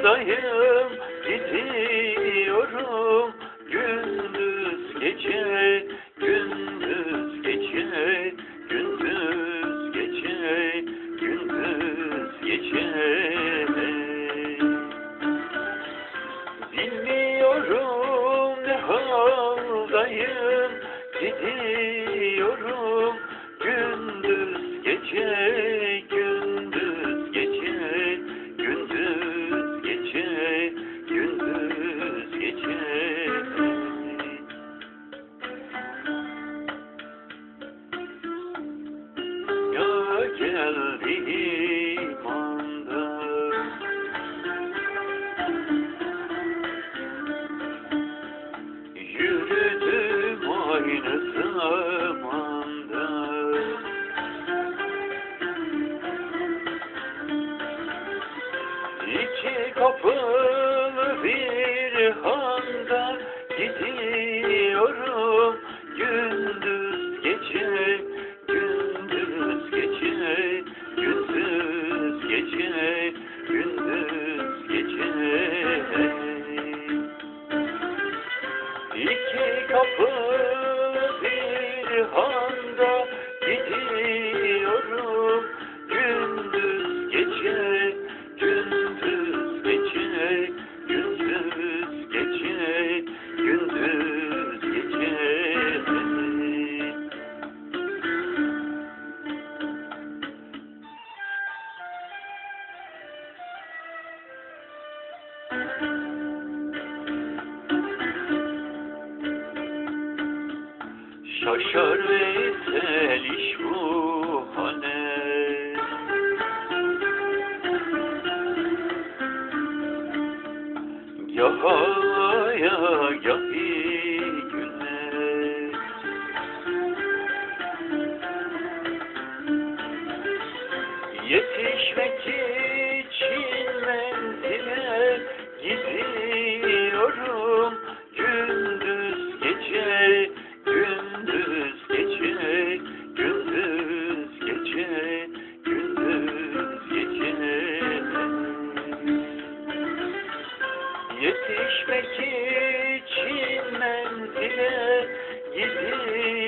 yoldayım gidiyorum. Gündüz gece gündüz gece gündüz gece gündüz gece Bilmiyorum ne haldayım gidiyorum anda Yürüdüm aynı zamanda İki kapılı bir handa Şaşar Veysel iş bu hane Ya havaya ya güne Yetişmek için içmek için menzile gidin.